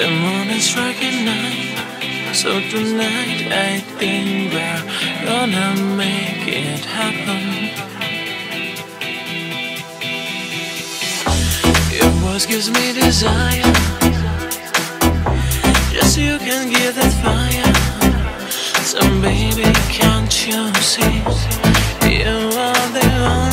The moon is striking night. So tonight I think we're gonna make it happen. Your voice gives me desire. Yes, you can give that fire. So baby, can't you see? You are the only